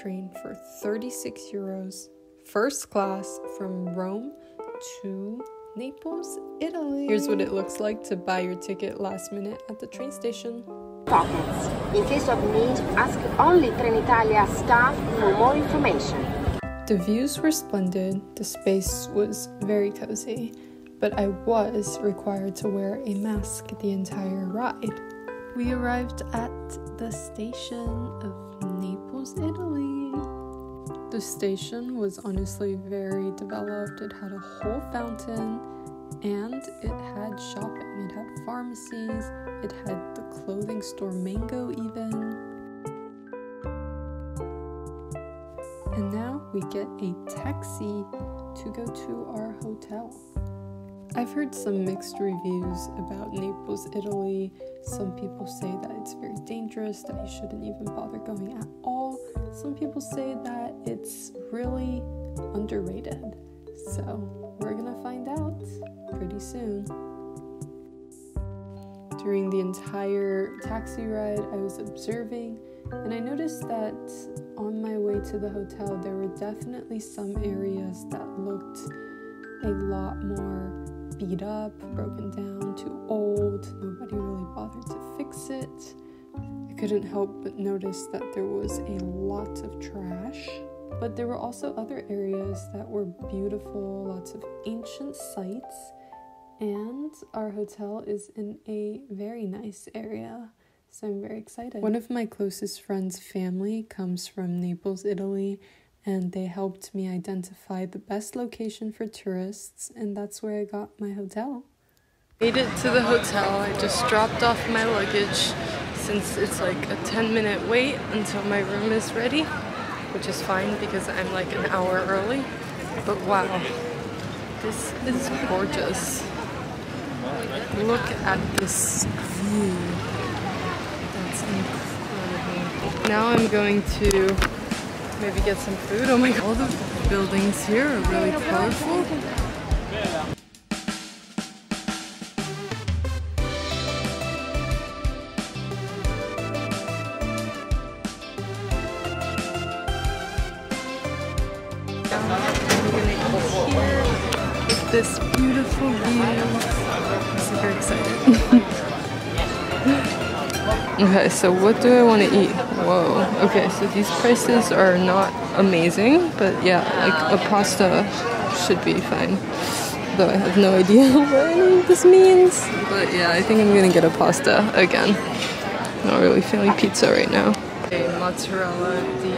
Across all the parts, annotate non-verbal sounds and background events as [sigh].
train for 36 euros, first class from Rome to Naples, Italy. Here's what it looks like to buy your ticket last minute at the train station. Pockets. In case of need, ask only Trenitalia staff for more information. The views were splendid, the space was very cozy, but I was required to wear a mask the entire ride. We arrived at the station of Naples, Italy. The station was honestly very developed. It had a whole fountain and it had shopping. It had pharmacies, it had the clothing store Mango, even. And now we get a taxi to go to our hotel. I've heard some mixed reviews about Naples, Italy. Some people say that it's very dangerous, that you shouldn't even bother going at all. Some people say that it's really underrated. So, we're gonna find out pretty soon. During the entire taxi ride, I was observing and I noticed that on my way to the hotel, there were definitely some areas that looked a lot more beat up, broken down, too old. Nobody really bothered to fix it. I couldn't help but notice that there was a lot of trash. But there were also other areas that were beautiful, lots of ancient sites, and our hotel is in a very nice area. So I'm very excited. One of my closest friends' family comes from Naples, Italy, and they helped me identify the best location for tourists, and that's where I got my hotel. Made it to the hotel. I just dropped off my luggage since it's like a 10 minute wait until my room is ready, which is fine because I'm like an hour early. But wow, this is gorgeous. Look at this view. That's incredible. Now I'm going to maybe get some food. Oh my god, all the buildings here are really colorful. This beautiful view. I'm super excited. [laughs] Okay, [laughs] so what do I want to eat? Whoa. Okay, so these prices are not amazing, but yeah, like a pasta should be fine. Though I have no idea [laughs] what this means. But yeah, I think I'm gonna get a pasta again. Not really feeling pizza right now. A mozzarella di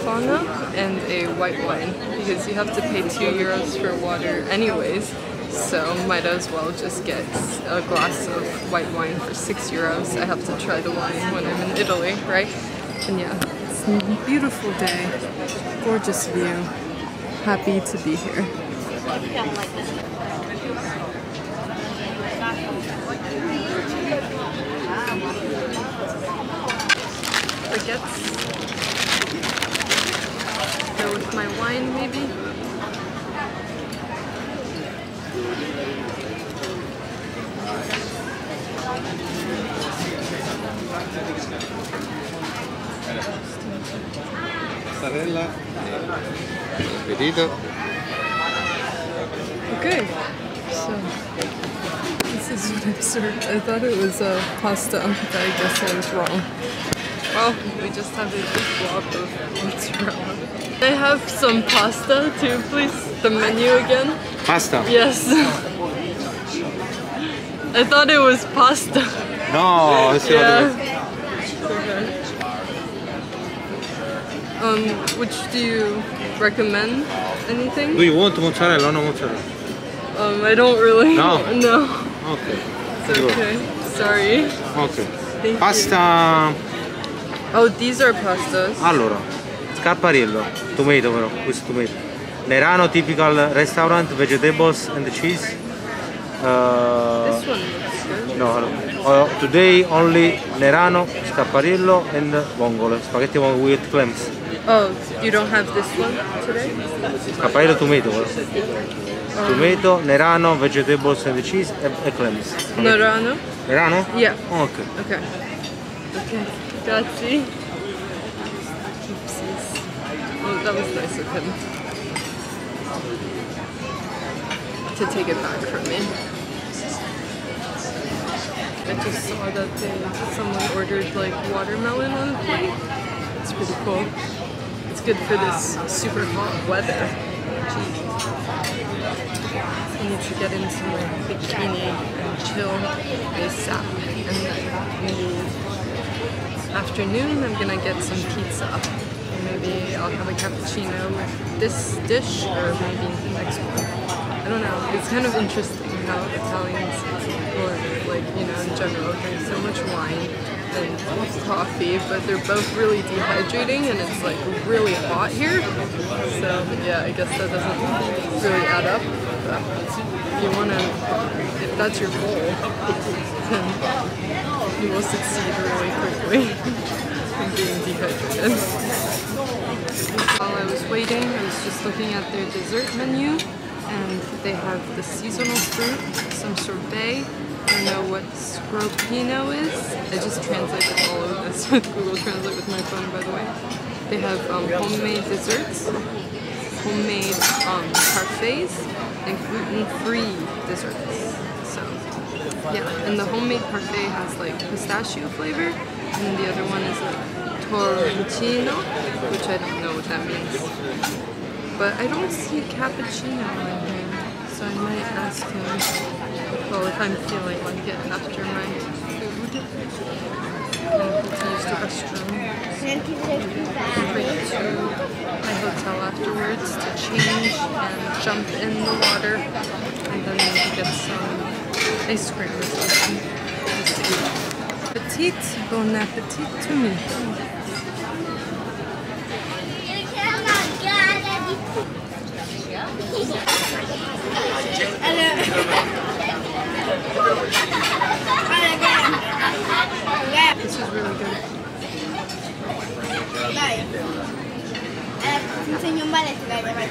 Fana and a white wine because you have to pay two euros for water anyways. So might as well just get a glass of white wine for six euros. I have to try the wine when I'm in Italy, right? And yeah, it's a beautiful day, gorgeous view. Happy to be here. Baguettes. Go with my wine maybe. Mozzarella, appetito. Okay, so this is what I'm served. I thought it was a pasta, but I guess I was wrong. Well, we just have a big block of mozzarella. I have some pasta too, please. The menu again. Pasta? Yes. I thought it was pasta. No, questo Yeah. yeah. Okay. Um, which do you recommend? Anything? Do you want mozzarella or no mozzarella? Um, I don't really. No? [laughs] No. Ok. It's okay. Sorry. Ok. Thank you. Pasta. Oh, these are pastas. Allora, scarpariello, tomato però, questo tomato. Nerano typical restaurant, vegetables and cheese. Uh, This one looks good. no, no. Uh, today only Nerano, scarpariello and vongole, spaghetti with clams. Oh, you don't have this one today? Scarpariello tomato però. Tomato, Nerano, vegetables and cheese e, e clams. Norano? Nerano? Yeah. Oh, ok. Okay. Okay. Grazie. Oopsies. Oh, that was nice of him. To take it back from me. I just saw that they, someone ordered like watermelon on a plate. It's pretty cool. It's good for this super hot weather. I need to get into my bikini and chill ASAP. And in the afternoon, I'm gonna get some pizza. And maybe I'll have a cappuccino with this dish or maybe the next one. I don't know. It's kind of interesting how Italians, or like, you know, in general, drink so much wine and coffee, but they're both really dehydrating and it's like really hot here. So yeah, I guess that doesn't really add up. But if you wanna, if that's your goal, then you will succeed really quickly [laughs] in being dehydrated. While I was waiting, I was just looking at their dessert menu and they have the seasonal fruit, some sorbet, don't know what sgroppino is. I just translated all of this with Google Translate with my phone, by the way. They have um, homemade desserts, homemade um, parfaits, and gluten-free desserts. So, yeah, and the homemade parfait has like pistachio flavor, and the other one is like torrentino, which I don't know what that means. But I don't see cappuccino in here, so I might ask him well, if I'm feeling like after my food. And to use the restroom. Bring to my hotel afterwards to change and jump in the water. And then maybe get some ice cream or something. Petite, bon appetit to me. [laughs] This is really good. Dai. Eh, ti insegno un balletto, dai, vai, vai.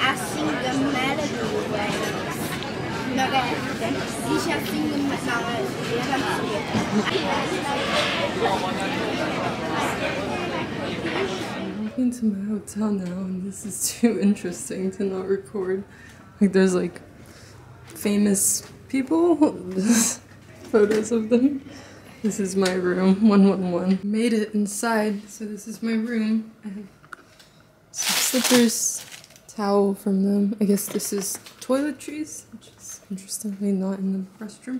A single melody ways. No, che dice a single melody, no, la canzone. walking to my hotel now and this is [laughs] too interesting to not record. Like there's like famous people, [laughs] photos of them. This is my room, 111. Made it inside, so this is my room. I have some slippers, towel from them. I guess this is toiletries, which is interestingly not in the restroom.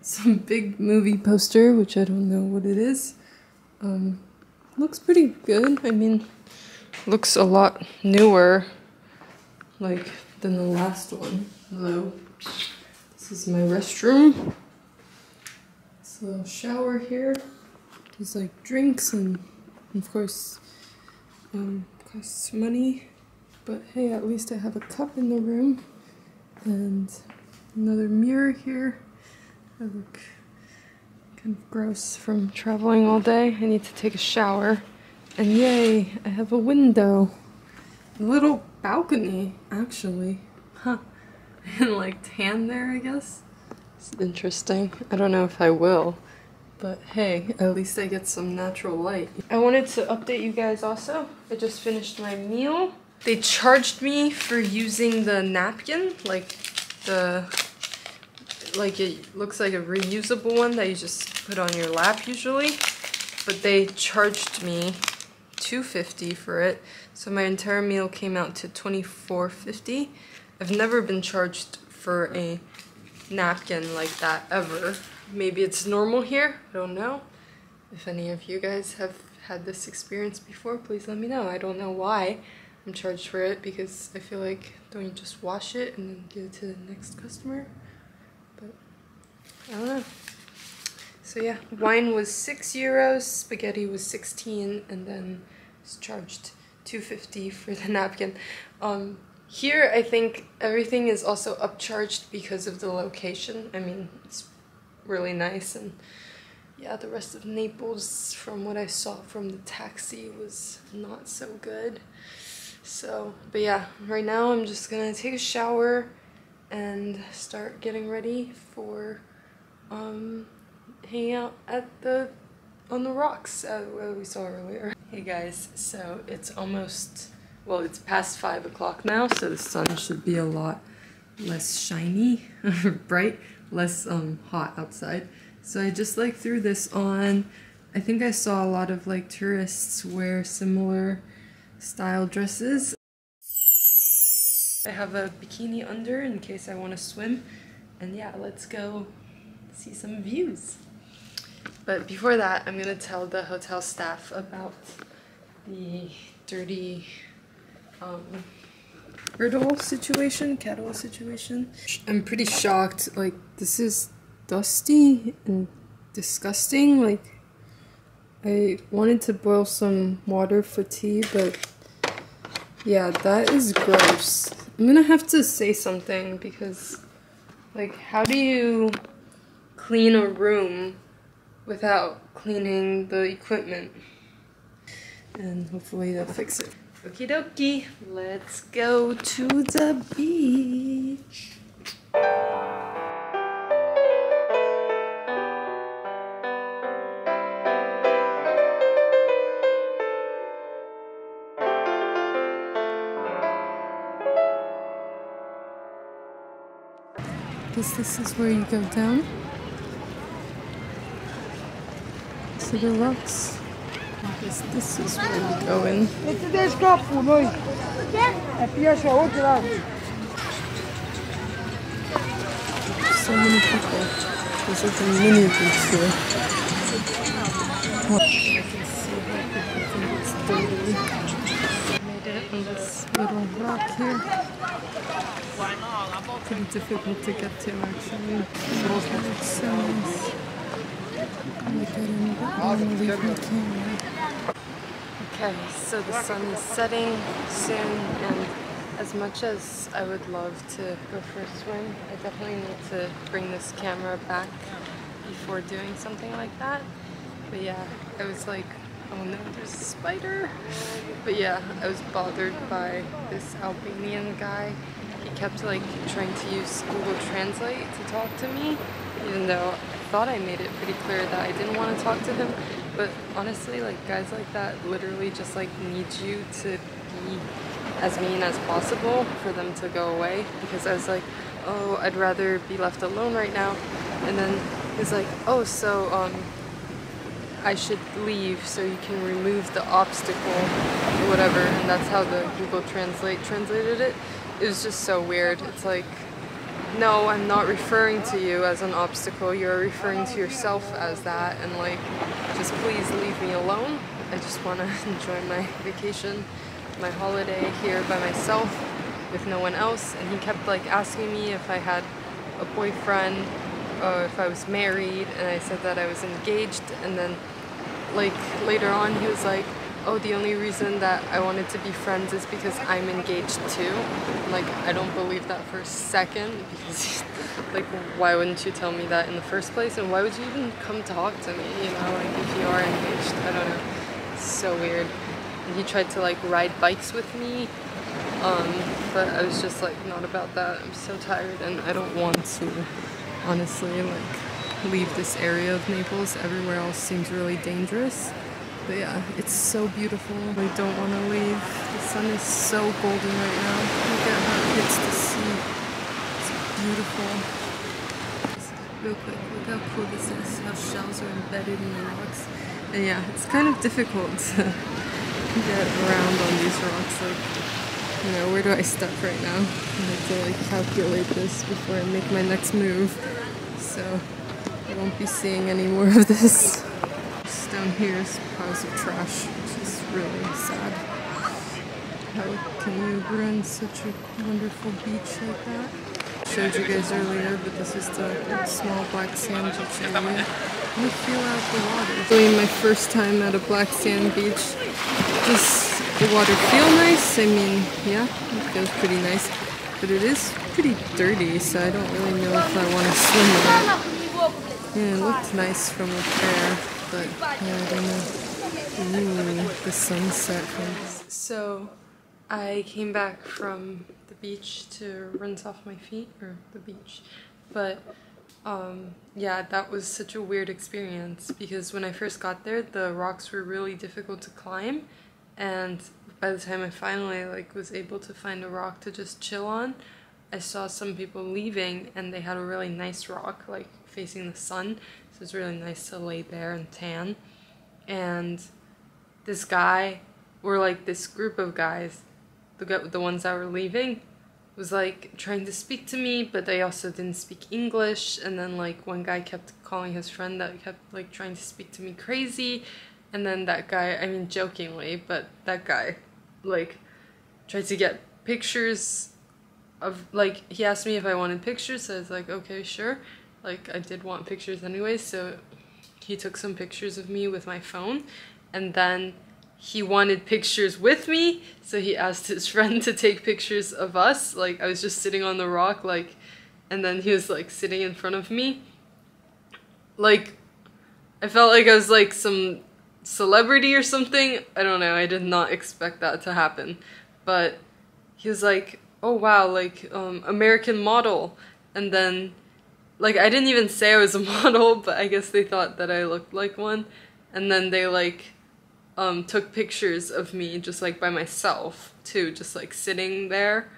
Some big movie poster, which I don't know what it is. Um, looks pretty good. I mean, looks a lot newer, like, than the last one, though. This is my restroom. It's a little shower here. There's like drinks and, of course, um, costs money. But hey, at least I have a cup in the room and another mirror here. I look kind of gross from traveling all day. I need to take a shower. And yay, I have a window. A little balcony, actually. Huh. [laughs] And like tan there, I guess. It's interesting. I don't know if I will. But hey, at least I get some natural light. I wanted to update you guys also. I just finished my meal. They charged me for using the napkin, like the like it looks like a reusable one that you just put on your lap usually but they charged me 250 for it so my entire meal came out to 24.50 I've never been charged for a napkin like that ever maybe it's normal here I don't know if any of you guys have had this experience before please let me know I don't know why I'm charged for it because I feel like don't you just wash it and then give it to the next customer But I don't know. So yeah, wine was six euros, spaghetti was 16, and then was charged 250 for the napkin. Um, here, I think everything is also upcharged because of the location. I mean, it's really nice, and yeah, the rest of Naples, from what I saw from the taxi, was not so good. So, but yeah, right now I'm just gonna take a shower and start getting ready for um, hang out at the on the rocks uh, we saw earlier. Hey guys, so it's almost, well, it's past five o'clock now, so the sun should be a lot less shiny, [laughs] bright, less um, hot outside. So I just like threw this on. I think I saw a lot of like tourists wear similar style dresses. I have a bikini under in case I want to swim. And yeah, let's go see some views. But before that, I'm gonna tell the hotel staff about the dirty um, Erdol situation, kettle situation. I'm pretty shocked. Like, this is dusty and disgusting. Like, I wanted to boil some water for tea, but yeah, that is gross. I'm gonna have to say something because, like, how do you clean a room without cleaning the equipment. And hopefully they'll fix it. Okie dokie, let's go to the beach. Guess this is where you go down. to the rocks. Guess this is where we're go in. noi. È piace oltre So many people. There's like a mini beach here. Oh. I can see how people think it's dirty. Made it on this little rock here. Pretty difficult to get to actually. It's so nice. Okay, so the sun is setting soon, and as much as I would love to go for a swim, I definitely need to bring this camera back before doing something like that. But yeah, I was like, oh no, there's a spider. But yeah, I was bothered by this Albanian guy. He kept like trying to use Google Translate to talk to me, even though I thought I made it pretty clear that I didn't want to talk to him, but honestly, like guys like that literally just like need you to be as mean as possible for them to go away because I was like, oh, I'd rather be left alone right now. And then he's like, oh, so um, I should leave so you can remove the obstacle or whatever. And that's how the Google Translate translated it. It was just so weird. It's like, no, I'm not referring to you as an obstacle. You're referring to yourself as that. And like, please leave me alone. I just want to [laughs] enjoy my vacation, my holiday here by myself with no one else. And he kept like asking me if I had a boyfriend or if I was married. And I said that I was engaged. And then like later on, he was like, oh, the only reason that I wanted to be friends is because I'm engaged too. Like, I don't believe that for a second because, [laughs] like, why wouldn't you tell me that in the first place? And why would you even come talk to me, you know, like, if you are engaged? I don't know. It's so weird. And he tried to, like, ride bikes with me, um, but I was just, like, not about that. I'm so tired and I don't want to, honestly, like, leave this area of Naples. Everywhere else seems really dangerous. But yeah, it's so beautiful. We don't want to leave. The sun is so golden right now. Look at how it hits the sea. It's beautiful. Real quick, look how cool this is. How shells are embedded in the rocks. And yeah, it's kind of difficult to [laughs] get around on these rocks. Like, you know, where do I step right now? I have to like calculate this before I make my next move. So I won't be seeing any more of this [laughs] down here is piles of trash, which is really sad. How can you ruin such a wonderful beach like that? Showed you guys earlier, but this is the small black sand beach area. Me feel out the water. Doing my first time at a black sand beach. Does the water feel nice? I mean, yeah, it feels pretty nice. But it is pretty dirty, so I don't really know if I want to swim in it. Yeah, it looked nice from up there but yeah, I don't know. Ooh, the sunset. comes. So, I came back from the beach to rinse off my feet, or the beach, but Um, yeah, that was such a weird experience because when I first got there, the rocks were really difficult to climb, and by the time I finally like was able to find a rock to just chill on, I saw some people leaving and they had a really nice rock like facing the sun, it's really nice to lay there and tan. And this guy, or like this group of guys, the the ones that were leaving, was like trying to speak to me, but they also didn't speak English. And then like one guy kept calling his friend that kept like trying to speak to me crazy. And then that guy, I mean jokingly, but that guy like tried to get pictures of like he asked me if I wanted pictures, so I was like, okay, sure. Like I did want pictures anyway, so he took some pictures of me with my phone and then he wanted pictures with me, so he asked his [laughs] friend to take pictures of us. Like I was just sitting on the rock, like, and then he was like sitting in front of me. Like, I felt like I was like some celebrity or something. I don't know. I did not expect that to happen, but he was like, "Oh wow, like um, American model," and then like I didn't even say I was a [laughs] model, but I guess they thought that I looked like one, and then they like um, took pictures of me just like by myself too, just like sitting there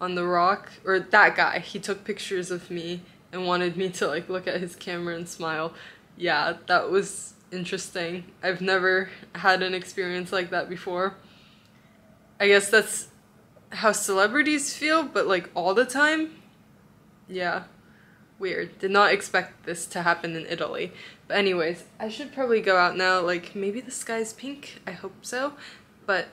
on the rock. Or that guy, he took pictures of me and wanted me to like look at his camera and smile. Yeah, that was interesting. I've never had an experience like that before. I guess that's how celebrities feel, but like all the time. Yeah weird. Did not expect this to happen in Italy. But anyways, I should probably go out now. Like, maybe the sky's pink. I hope so. But,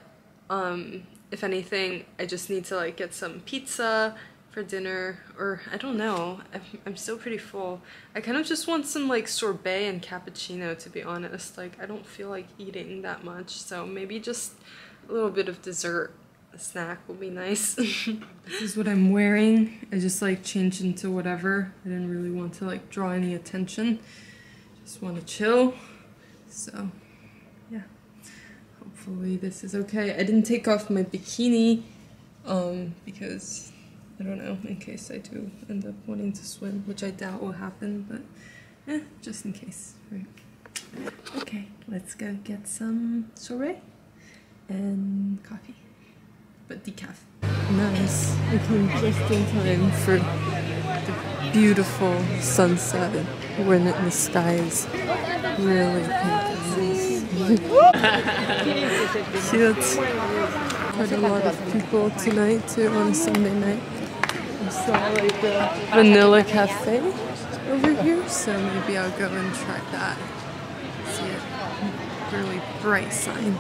um, if anything, I just need to, like, get some pizza for dinner. Or, I don't know. I'm, I'm still pretty full. I kind of just want some, like, sorbet and cappuccino, to be honest. Like, I don't feel like eating that much. So maybe just a little bit of dessert a snack will be nice. [laughs] this is what I'm wearing. I just like changed into whatever. I didn't really want to like draw any attention. Just want to chill. So yeah, hopefully this is okay. I didn't take off my bikini um, because I don't know, in case I do end up wanting to swim, which I doubt will happen, but eh, just in case, right? Okay, let's go get some sorbet and coffee but decaf. Nice. We came just in time for the beautiful sunset when the sky is really pink. [laughs] Cute. Quite a lot of people tonight too on a Sunday night. I saw like a vanilla cafe over here, so maybe I'll go and try that. See it. Really bright sign.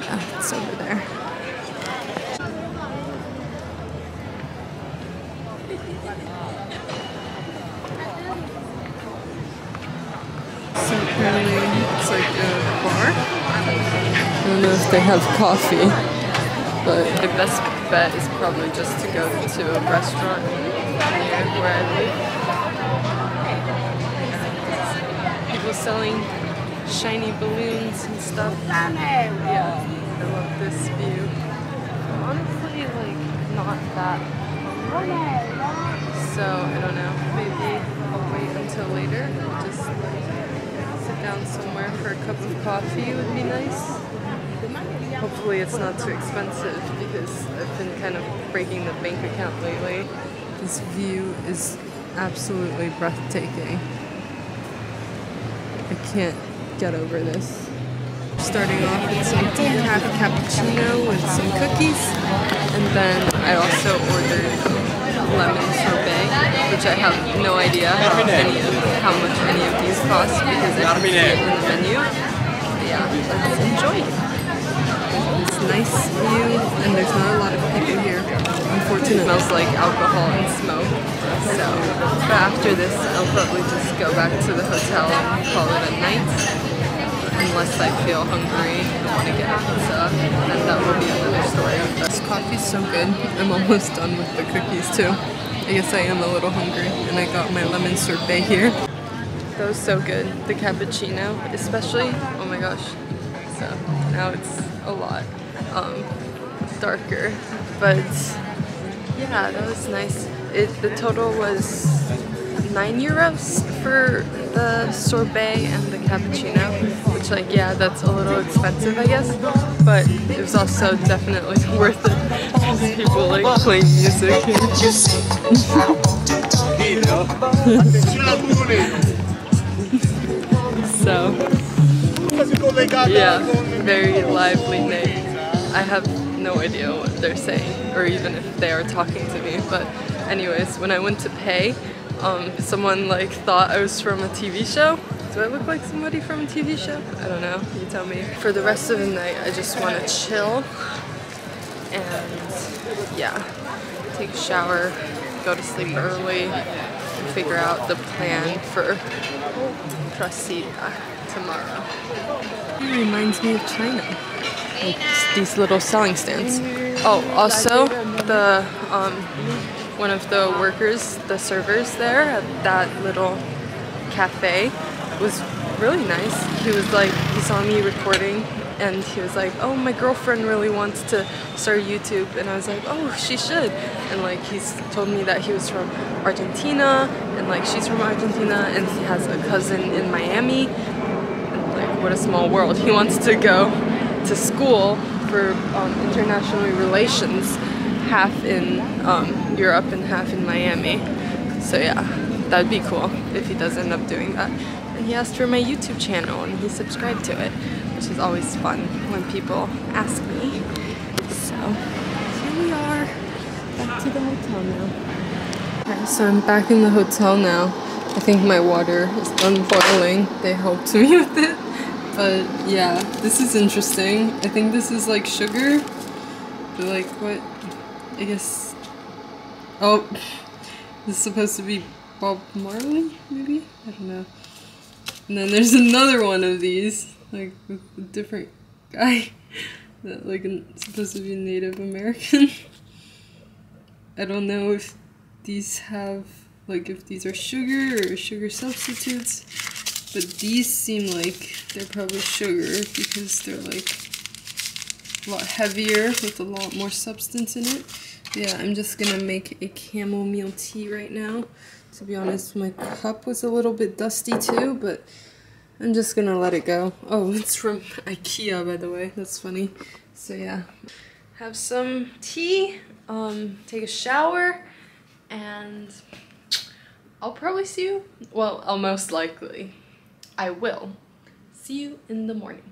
Yeah, it's over there. I don't know if they have coffee, but the best bet is probably just to go to a restaurant near where I live. People selling shiny balloons and stuff. Yeah, I love this view. Honestly, like, not that So, I don't know, maybe I'll wait until later. Just like down somewhere for a cup of coffee would be nice. Hopefully it's not too expensive because I've been kind of breaking the bank account lately. This view is absolutely breathtaking. I can't get over this. Starting off with some decaf cappuccino with some cookies and then I also ordered lemon sorbet, which I have no idea how, any of, how much any of these cost because I didn't see it in the menu. But yeah, let's enjoy. Nice view, and there's not a lot of people here. Unfortunately, it smells like alcohol and smoke. So, but after this, I'll probably just go back to the hotel and call it a night unless I feel hungry and want to get a pizza, and that will be another story. This coffee's so good. I'm almost done with the cookies too. I guess I am a little hungry, and I got my lemon sorbet here. That was so good. The cappuccino, especially. Oh my gosh. So now it's a lot um, darker, but yeah, that was nice. It the total was nine euros for the sorbet and the cappuccino, which like yeah, that's a little expensive I guess, but it was also definitely [laughs] worth it because people like playing music. [laughs] so yeah, very lively day. I have no idea what they're saying or even if they are talking to me, but anyways, when I went to pay, um, someone like thought I was from a TV show. Do I look like somebody from a TV show? I don't know, you tell me. For the rest of the night, I just want to chill and yeah, take a shower, go to sleep early, and figure out the plan for Procida tomorrow. It reminds me of China. These little selling stands. Oh, also the um, one of the workers, the servers there at that little cafe was really nice. He was like, he saw me recording and he was like, oh, my girlfriend really wants to start YouTube. And I was like, oh, she should. And like, he's told me that he was from Argentina and like, she's from Argentina and he has a cousin in Miami. And like, what a small world. He wants to go to school for um, international relations, half in um, Europe and half in Miami. So yeah, that'd be cool if he does end up doing that. And he asked for my YouTube channel and he subscribed to it, which is always fun when people ask me. So here we are, back to the hotel now. So I'm back in the hotel now. I think my water is done boiling. They helped me [laughs] with it. But yeah, this is interesting. I think this is like sugar. But like what? I guess. Oh, this is supposed to be Bob Marley, maybe? I don't know. And then there's [laughs] another one of these, like with a different guy [laughs] that like supposed to be Native American. [laughs] I don't know if these have like if these are sugar or sugar substitutes, but these seem like they're probably sugar because they're like a lot heavier with a lot more substance in it. Yeah, I'm just gonna make a chamomile tea right now. To be honest, my cup was a little bit dusty too, but I'm just gonna let it go. Oh, [laughs] it's from Ikea, by the way. That's funny. So yeah, have some tea, um, take a shower, and I'll probably see you. Well, I'll most likely. I will see you in the morning.